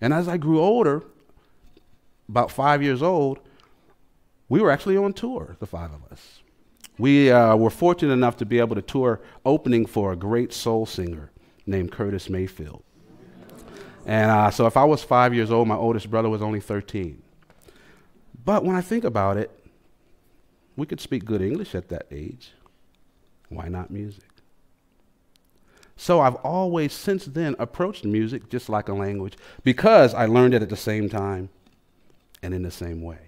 And as I grew older, about five years old, we were actually on tour, the five of us. We uh, were fortunate enough to be able to tour opening for a great soul singer named Curtis Mayfield. And uh, so if I was five years old, my oldest brother was only 13. But when I think about it, we could speak good English at that age. Why not music? So I've always since then approached music just like a language because I learned it at the same time and in the same way.